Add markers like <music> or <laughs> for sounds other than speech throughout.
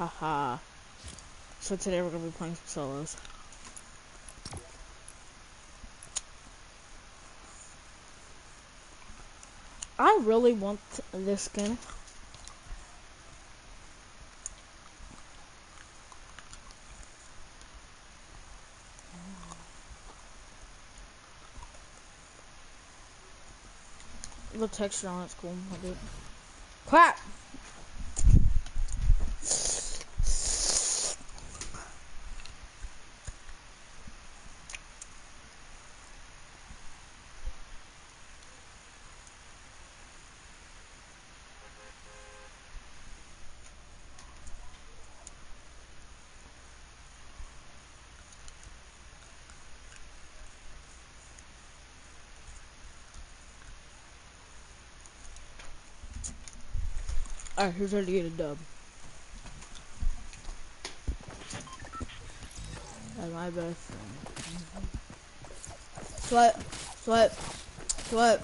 Haha. so today we're gonna be playing some solos. I really want this skin. The texture on it's cool. Crap! Alright, here's how to get a dub. That's my best. Sweat, sweat, sweat.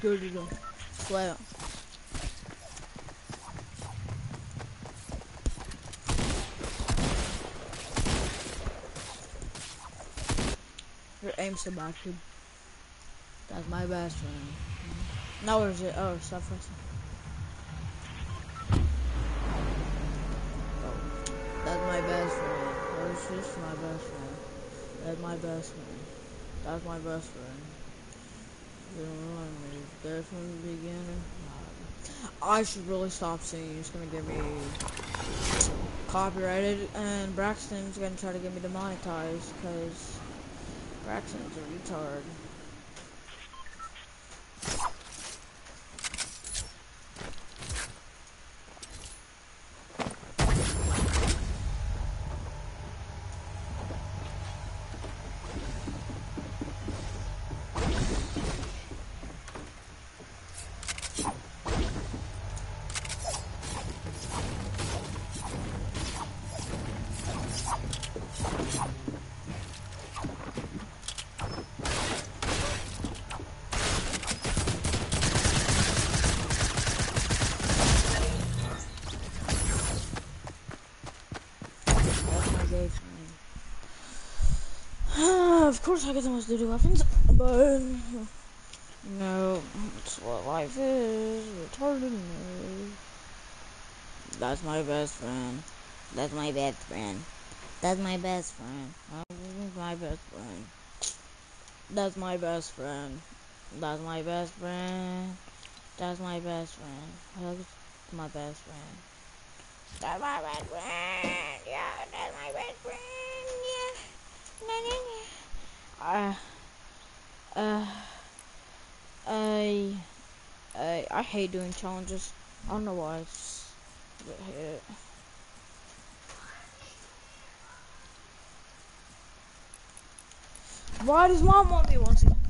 Do do do. Sweat. Your aim's so bad, dude. That's my best friend. No, where is it? Oh, stop for Oh, that's my best friend. Oh, that's just my best friend. That's my best friend. That's my best friend. You don't remind me. There from the beginning. I should really stop singing. It's gonna get me copyrighted, and Braxton's gonna try to get me demonetized because Braxton's a retard. course I get the most dirty weapons, but no, that's what life is. Retarded. That's my best friend. That's my best friend. That's my best friend. That's my best friend. That's my best friend. That's my best friend. That's my best friend. Hugs my best friend. That's my best friend. Yeah, that's my best friend. Yeah. I, uh, I, I, I hate doing challenges. I don't know why. I hate it. Why does mom want me once again?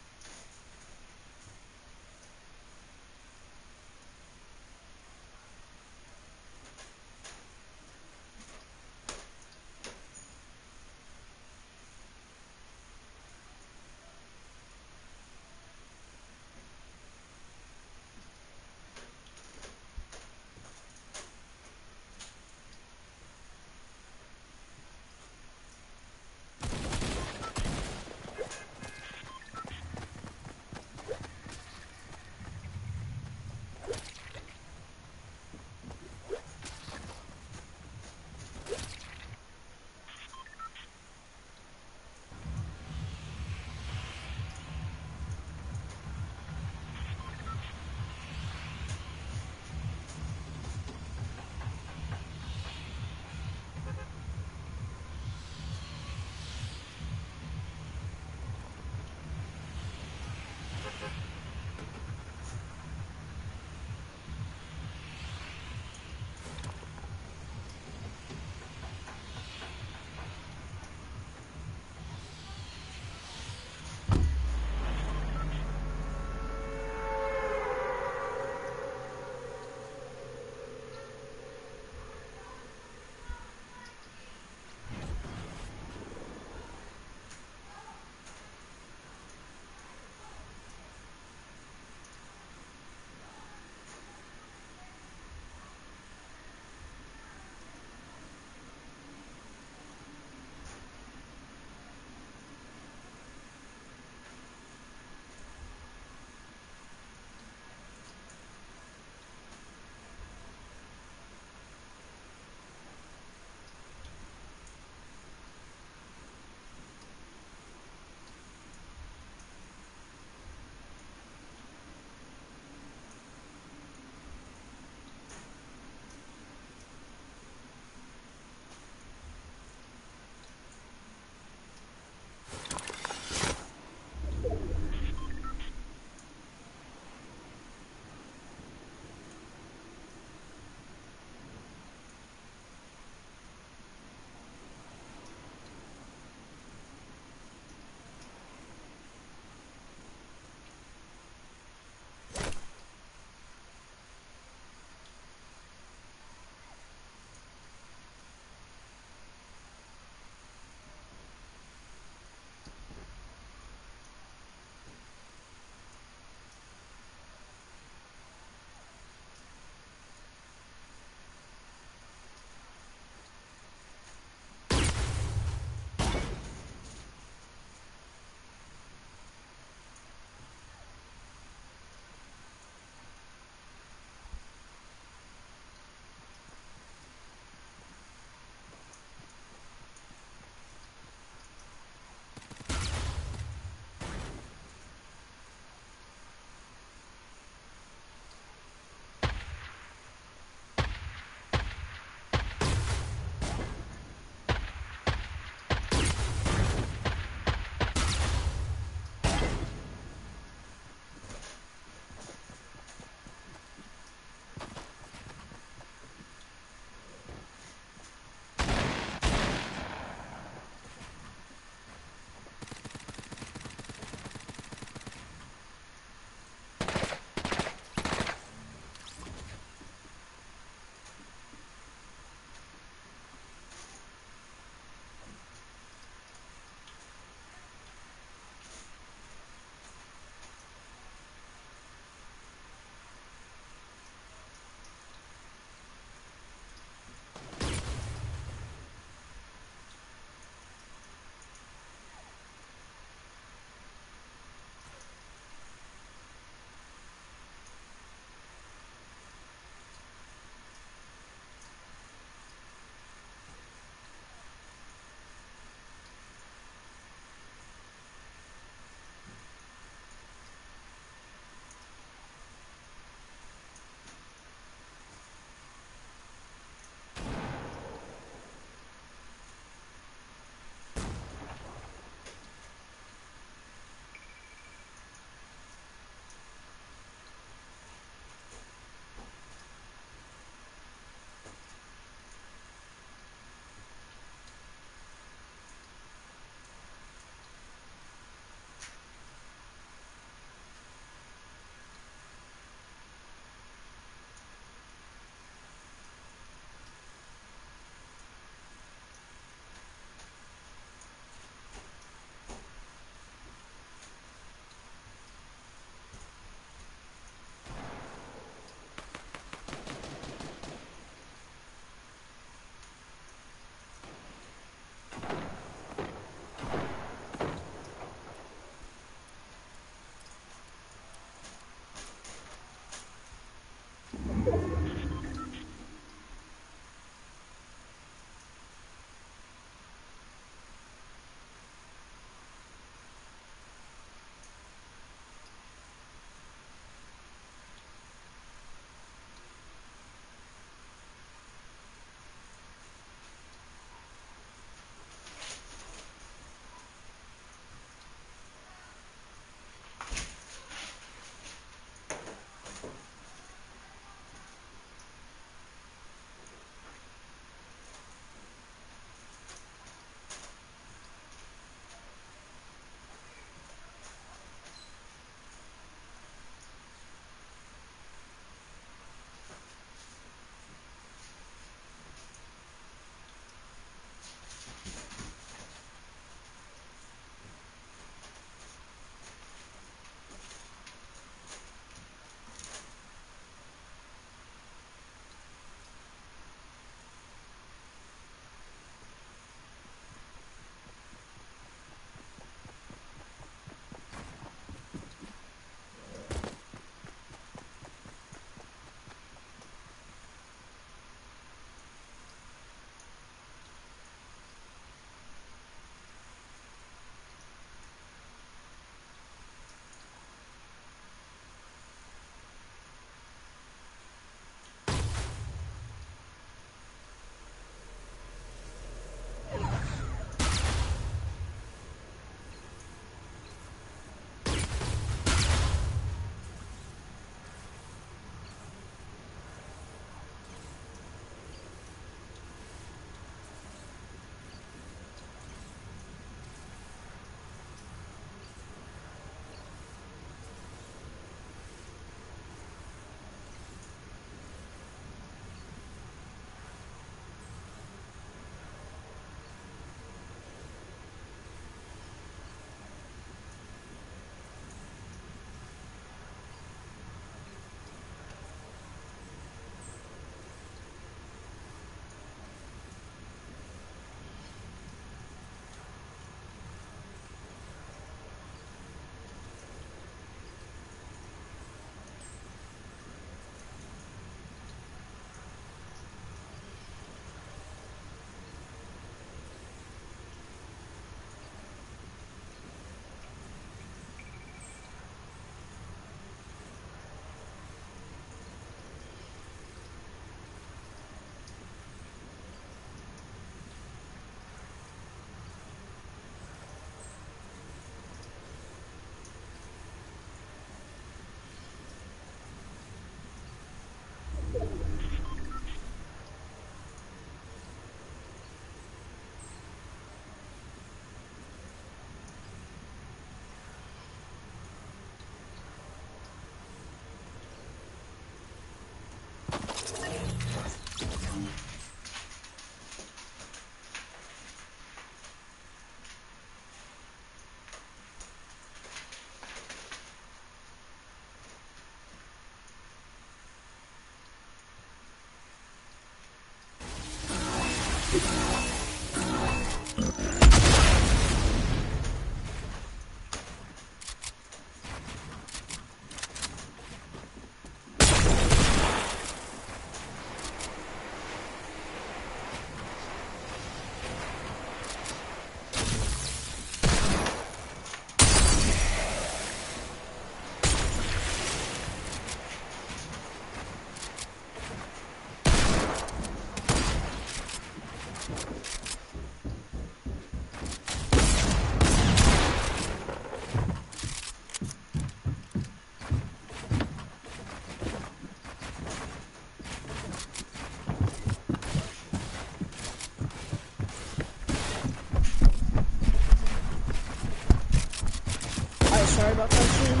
About that stream.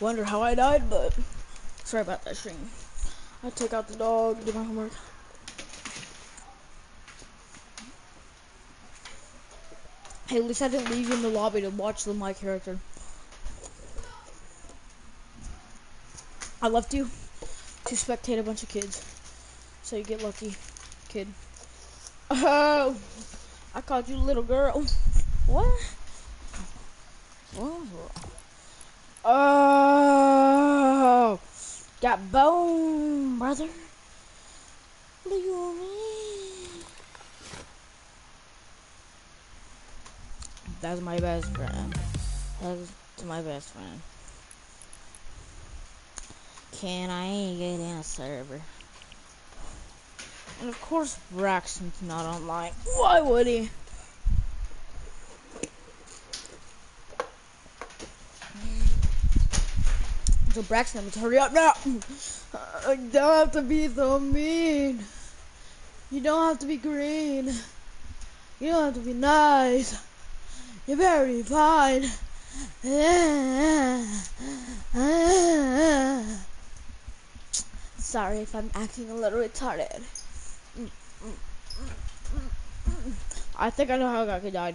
Wonder how I died, but sorry about that stream. I take out the dog, do my homework. Hey, at least I didn't leave you in the lobby to watch the my character. I left you to spectate a bunch of kids. So you get lucky, kid. Oh, I called you little girl. What? What? Oh, got bone, brother. What do you mean? That's my best friend. That's my best friend. Can I get in a server? And of course Braxton's not online. Why would he? So Braxton, let's hurry up now. I don't have to be so mean. You don't have to be green. You don't have to be nice. You're very fine. Sorry if I'm acting a little retarded. I think I know how Gaku died.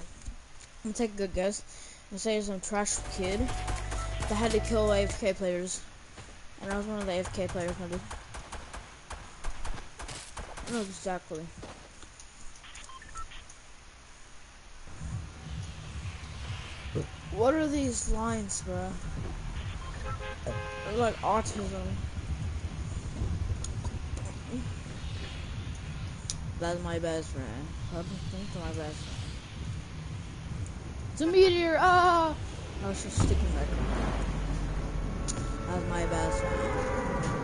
I'm gonna take a good guess and say some trash kid that had to kill AFK players. And I was one of the AFK players, maybe. I know exactly. What are these lines, bro? They're like autism. That's my best friend. To my best friend. It's a meteor! Ah! I was just sticking right That's my best friend.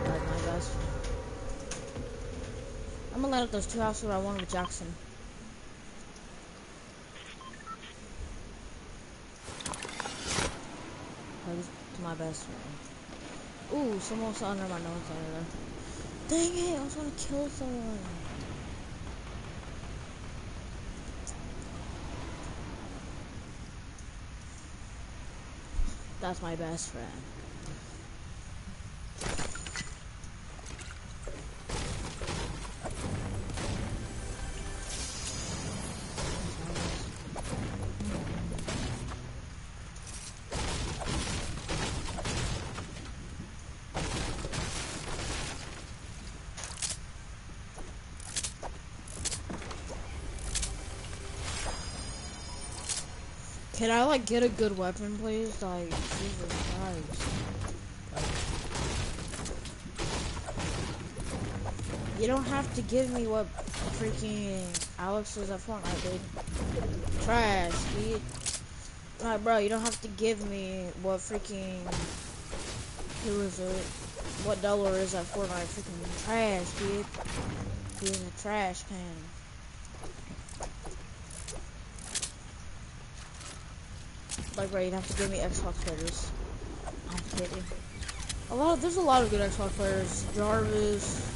That's my best friend. I'm gonna light up those two houses where I won with Jackson. That's to my best friend. Ooh, someone's under my nose under there. Dang it, I was gonna kill someone. That's my best friend. Can I like get a good weapon, please? Like, Jesus Christ. You don't have to give me what freaking Alex was at Fortnite did. Trash, dude. Like, bro, you don't have to give me what freaking who is it? What Delaware is at Fortnite? Freaking trash, dude. He's a trash can. Like, right, you'd have to give me Xbox players. I'm kidding. A lot of, there's a lot of good Xbox players. Jarvis,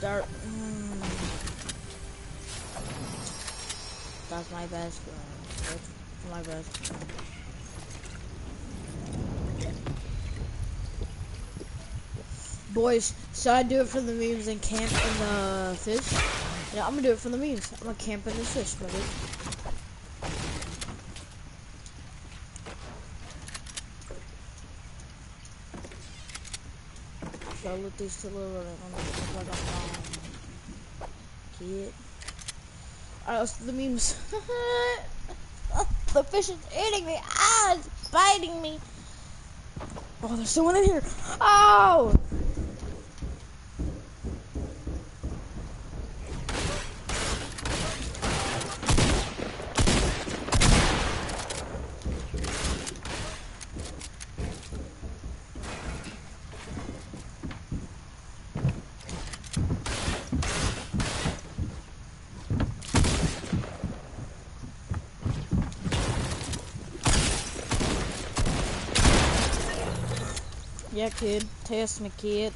Dart, mm, That's my best. That's my best. Boys, should I do it for the memes and camp in the fish? Yeah, I'm gonna do it for the memes. I'm gonna camp in the fish, brother. These two little like a kid. Alright, let's <laughs> do the memes. the fish is eating me. Ah, it's biting me. Oh, there's someone in here. Oh! Yeah, kid. Test me, kid.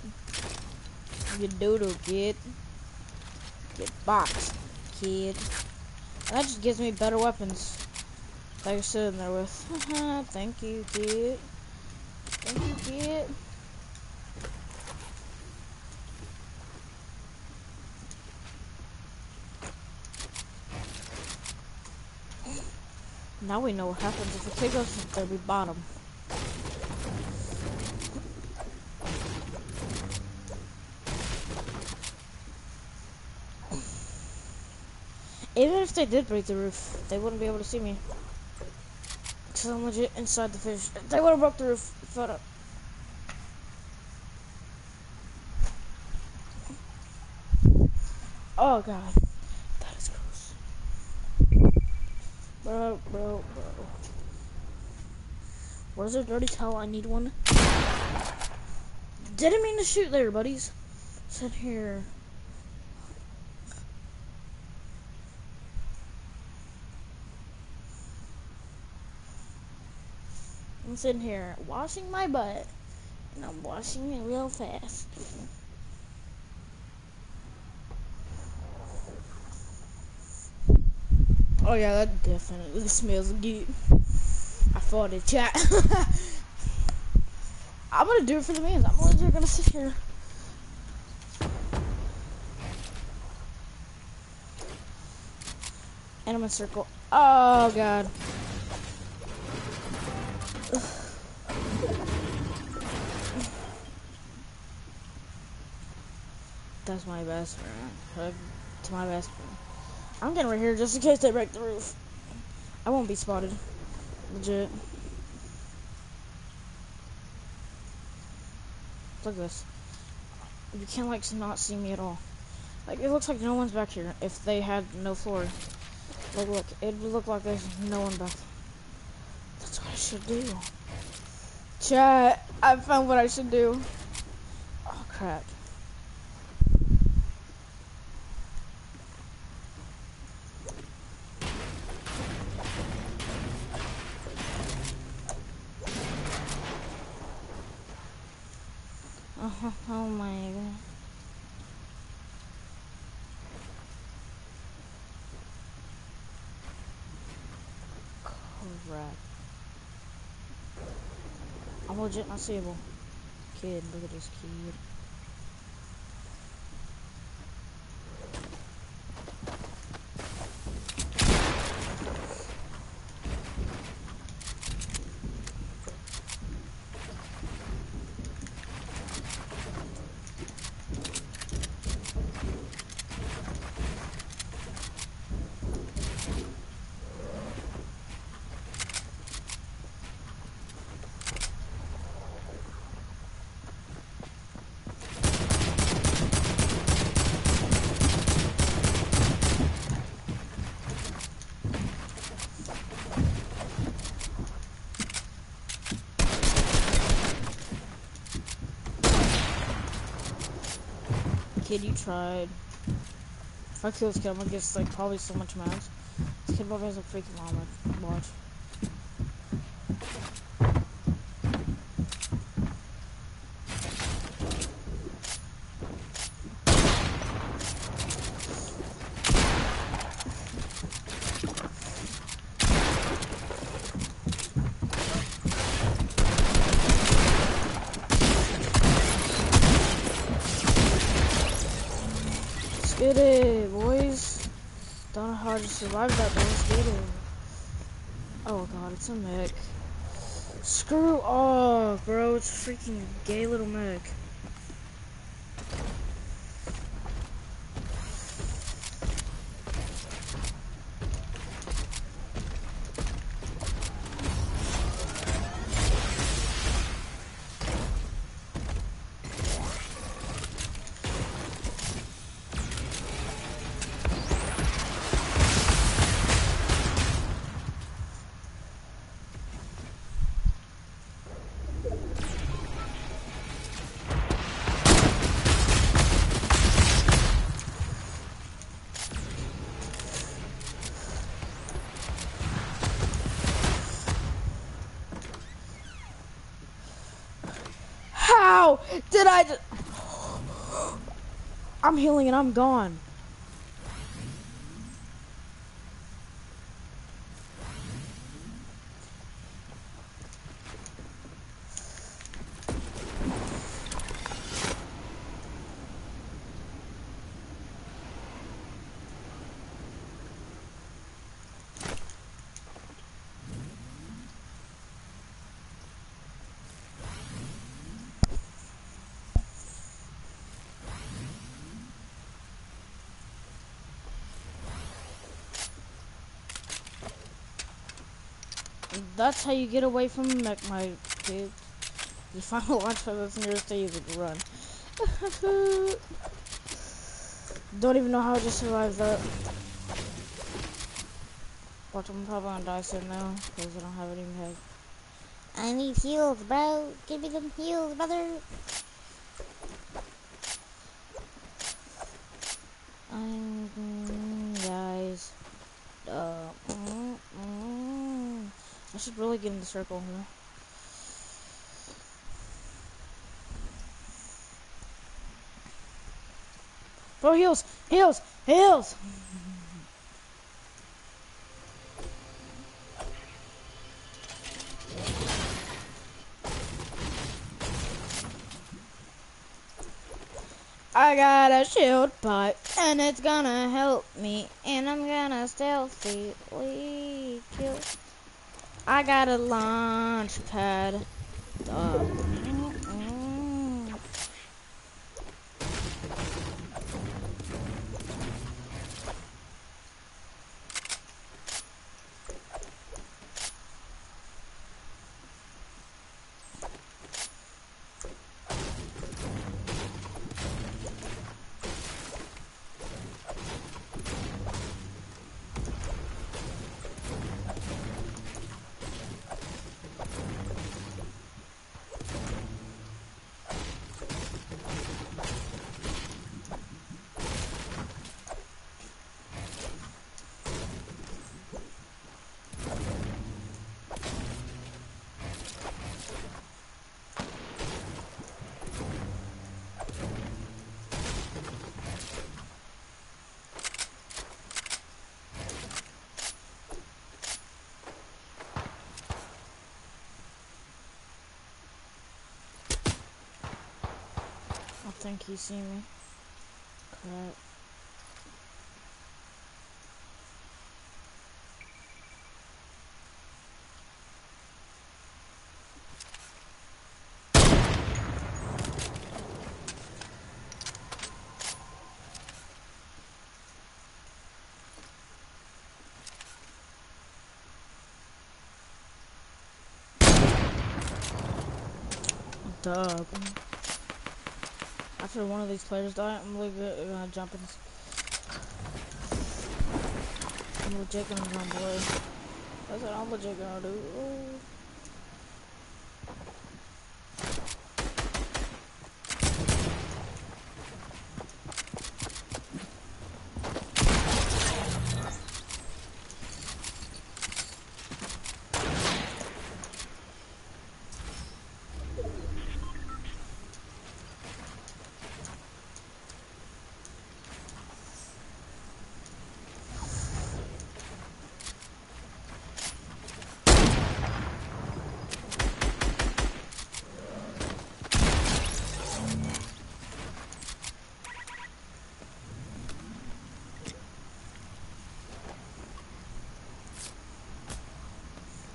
You doodle, kid. Get boxed, kid. And that just gives me better weapons. Like I said sitting there with. <laughs> Thank you, kid. Thank you, kid. Now we know what happens if a kid goes to the bottom. Even if they did break the roof, they wouldn't be able to see me. Because I'm legit inside the fish. They would have broke the roof. Photo. Oh god. That is gross. Bro, bro, bro. Where's a dirty towel? I need one. Didn't mean to shoot there, buddies. Sit here. Sitting here washing my butt, and I'm washing it real fast. Oh yeah, that definitely smells good. I thought it, chat. <laughs> I'm gonna do it for the man. I'm legit gonna sit here. And I'm gonna circle. Oh god. <sighs> That's my best friend. To my best friend. I'm getting right here just in case they break the roof. I won't be spotted. Legit. Look at this. You can't like not see me at all. Like it looks like no one's back here if they had no floor. Like look, it would look like there's no one back. I should do. Chat, I found what I should do. Oh crap. Oh, oh my god. Crap. I'm legit not seeable. Kid, look at this kid. Kid, you tried. If I kill this kid, I'm gonna get like probably so much max. This kid probably has a freaking llama. Watch. Let's get it, boys. Don't know how I just survived that, get it. Oh god, it's a mech. Screw off, bro. It's a freaking gay little mech. Did I. I'm healing and I'm gone. That's how you get away from Mech my kid. You find a launch pad that's nearest to you and run. <laughs> Don't even know how I just survived that. Watch, I'm probably gonna die soon now, because I don't have any health. I need heals, bro. Give me some heals, brother. I'm mm, guys. Uh, I should really get in the circle here. Bro, heals, heals, heals. I got a shield pipe and it's gonna help me and I'm gonna stealthily kill. I got a launch pad. Duh. think you, seen me. Crap. Duh. After one of these players die, I'm really good, uh, gonna jump in. I'm legit gonna jump away. That's what I'm legit gonna do.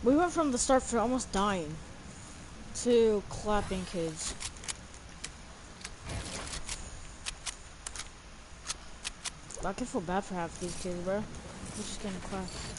We went from the start for almost dying to clapping kids. I can feel bad for half these kids, bro. They're just getting clapped.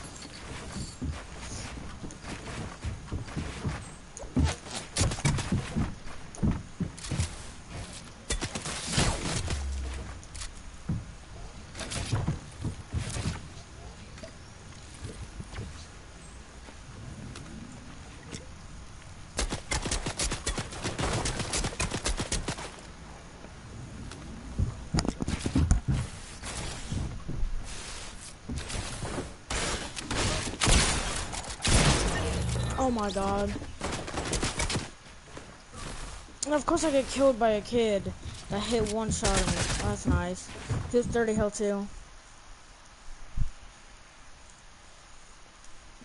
Oh my god. And of course I get killed by a kid that hit one shot at me. Oh, that's nice. He's 30 health too.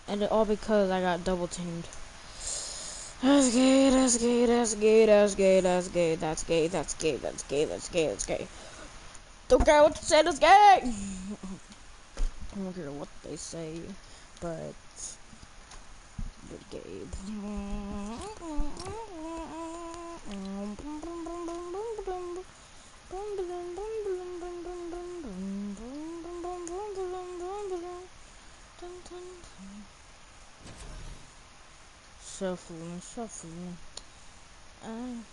And all because I got double teamed. That's gay, that's gay, that's gay, that's gay, that's gay, that's gay, that's gay, that's gay, that's gay, that's gay. Don't care what you say, that's gay! <laughs> I don't care what they say, but but Gabe. shuffling, shuffling. I'm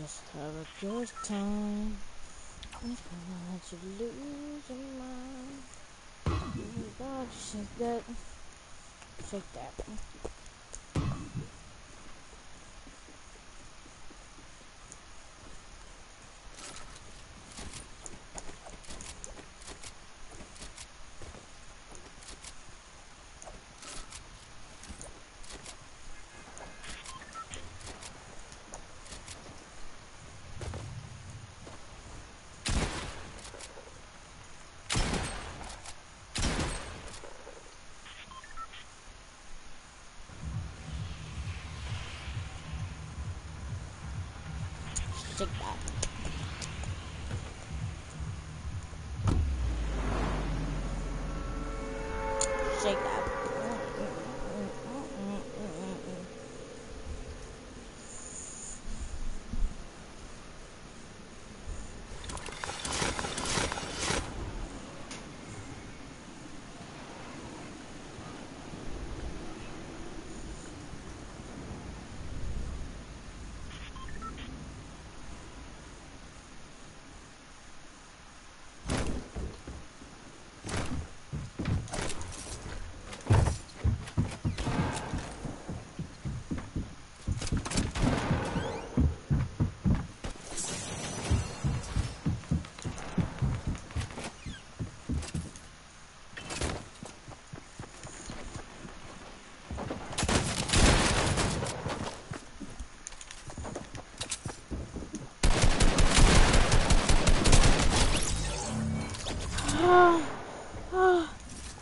Just have a good time. I'm let you lose your mind. Oh God, shake that. Shake that. Shake that. Shake that.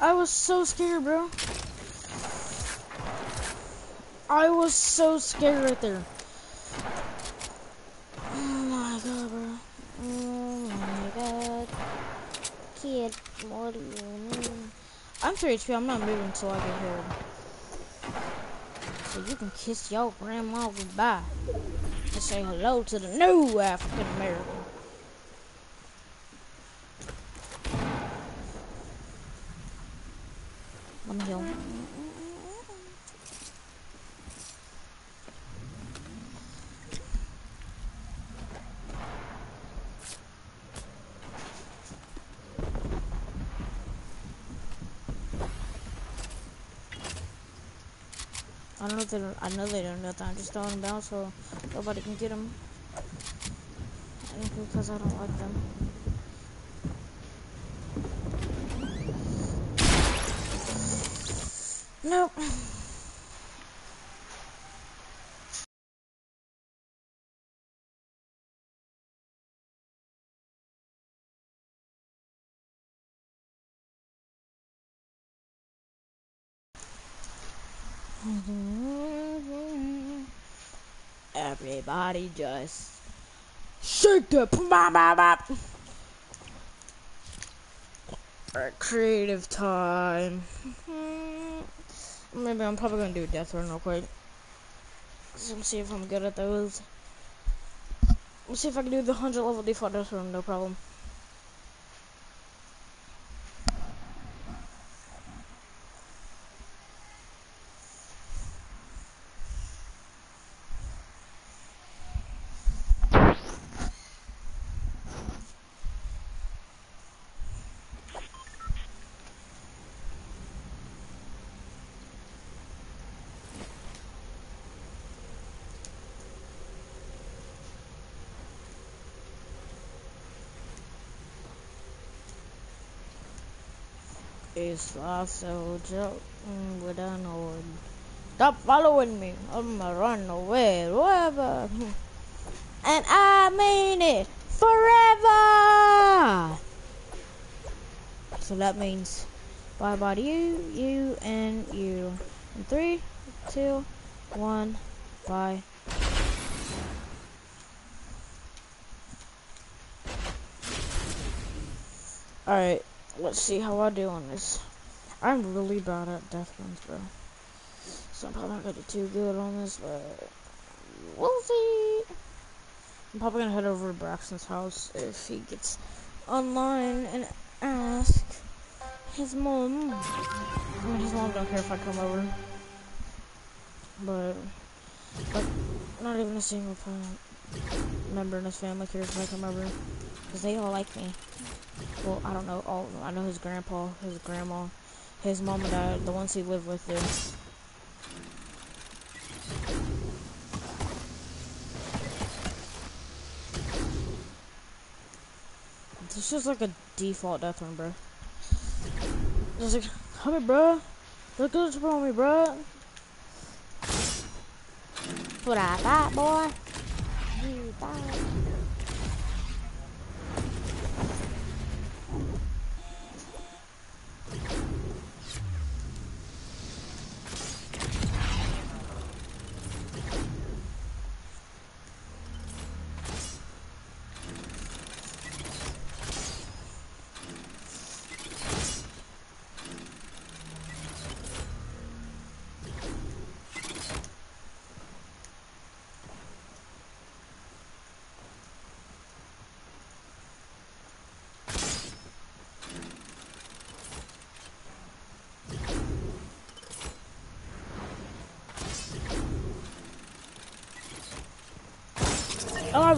I was so scared, bro. I was so scared right there. Oh my god, bro. Oh my god. Kid, what do you mean? I'm 3 HP, I'm not moving until I get healed. So you can kiss your grandma goodbye. And say hello to the new African American. Let me heal. I don't know if they don't, I know they don't know that. I'm just throwing them down so nobody can get them. Because I don't like them. Nope. Everybody just shake the bop. Creative time. Mm-hmm. Maybe I'm probably gonna do death run real quick. Let's see if I'm good at those. Let's see if I can do the 100 level default death run, no problem. It's also joke with an old. Stop following me. I'm gonna run away, whatever. And I mean it forever. So that means bye bye to you, you, and you. In three, two, one, bye. Alright, let's see how I do on this. I'm really bad at death runs, bro. So I'm probably not gonna do too good on this, but we'll see. I'm probably gonna head over to Braxton's house if he gets online and ask his mom. I mean, his mom don't care if I come over, but like, not even a single member in his family cares if I come over, because they all like me. Well, I don't know all of them. I know his grandpa, his grandma, his mom and dad, the ones he lived with there. This is like a default death run, bro. Just like, come here, bro. Look at this for me, bro. What I thought, boy. You.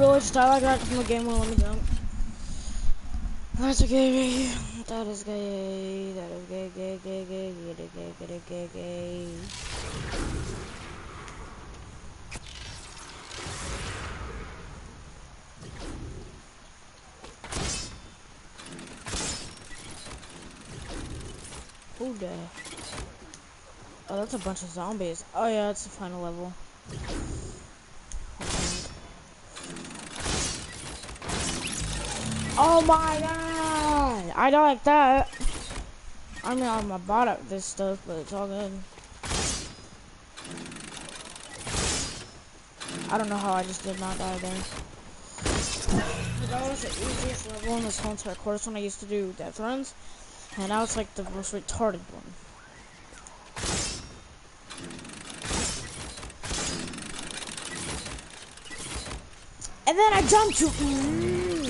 Really just died like that from the game won't let me jump. That's okay. That is gay. That is gay, gay, gay, gay, gay, gay, gay, gay, gay. Who the? Oh, that's a bunch of zombies. Oh yeah, it's the final level. Oh my god! I don't like that. I mean, I'm a bot at this stuff, but it's all good. I don't know how I just did not die there. That was the easiest level in this whole entire course when I used to do death runs. And now it's like the most retarded one. And then I jumped you. Mm.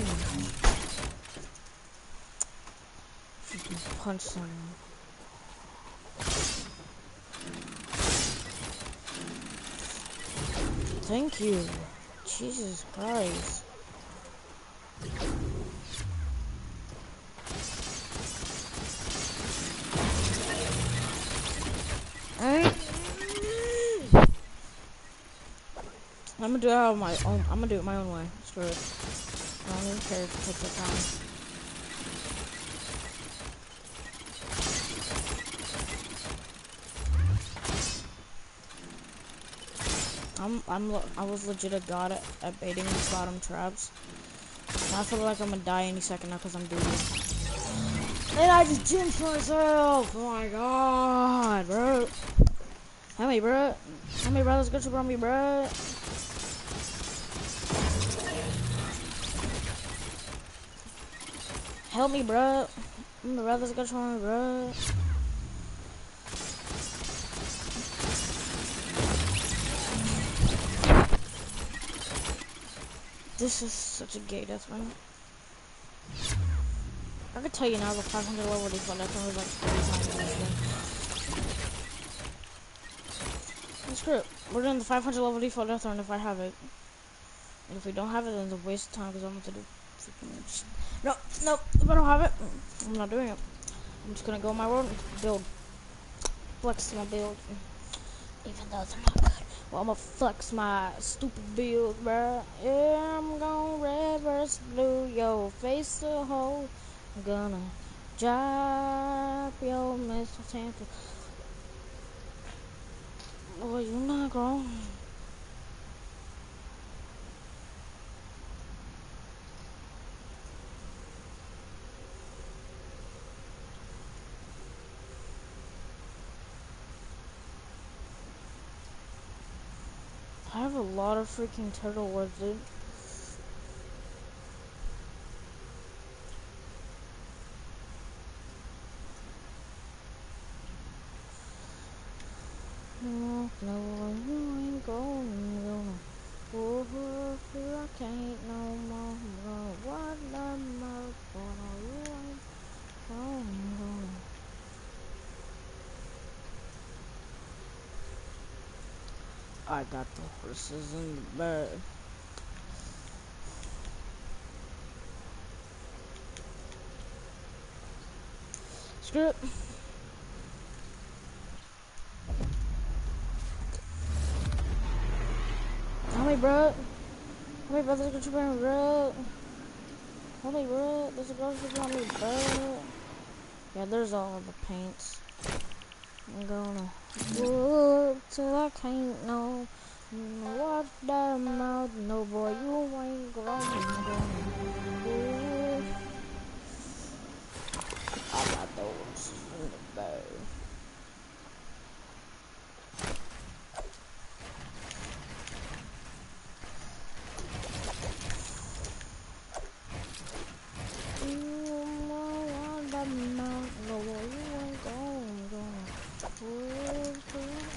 Punch someone. Thank you. Jesus Christ. I'm gonna do it out my own. I'm gonna do it my own way. Screw it. I don't even care time. I'm I'm I was legit a god at, at baiting these bottom traps. And I feel like I'm gonna die any second now because I'm doing it. And I just jinced myself. Oh my god, bro. Help me, bro. Help me, brothers Let's go to me, bro. Help me, bro. The brothers go to me, bro. This is such a gay death run. I could tell you now the 500 level default death was like 30 times in Screw it. We're doing the 500 level default death run if I have it. And if we don't have it, then it's a waste of time because I'm going to do freaking... No, no, if I don't have it, I'm not doing it. I'm just going to go my world and build. Flex to my build. Even though they're not good. Well, I'ma flex my stupid build, bruh. Yeah, I'm gonna reverse blue your face a hole. I'm gonna drop your missile temper. Boy, you're not grown. I have a lot of freaking turtle words, dude. I got the horses in the back. Script. Tell me, bro. Tell me, bro. There's a good trooper, bro. Tell me, bro. There's a good on me, bro. Yeah, there's all the paints. I'm gonna work till I can't know. What the mouth, no boy, you ain't grown. I'm gonna work. I got those in the bag. You know what the mouth, no boy, you ain't grown. I'm gonna work till I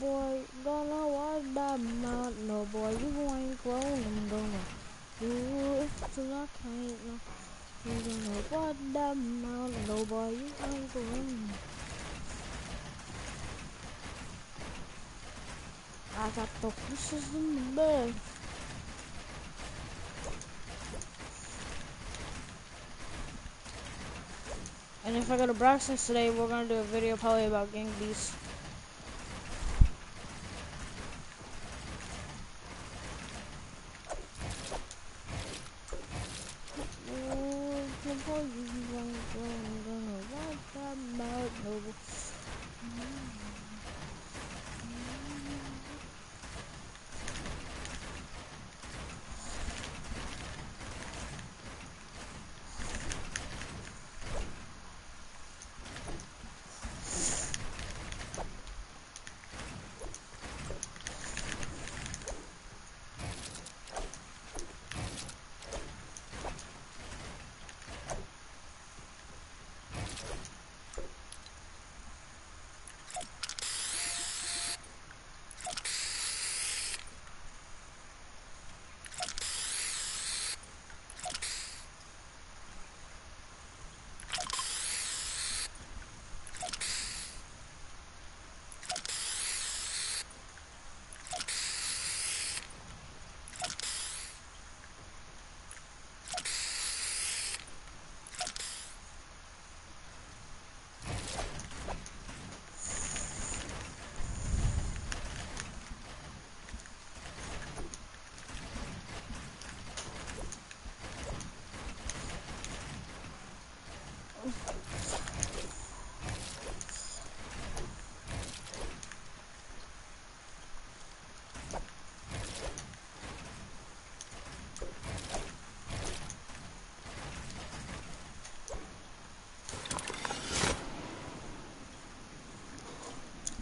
Boy, gonna watch that mouth, no boy, you ain't grown. I'm gonna do it till I can't. No. You gonna watch that mouth, no boy, you ain't grown. And if I go to Braxton's today, we're gonna do a video probably about Gang Beast. Oh, the boy, you ain't grown. I'm gonna watch that mouth, no boy.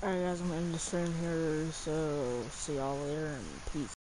Alright guys, I'm gonna end the stream here, so see y'all later and peace.